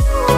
Woo!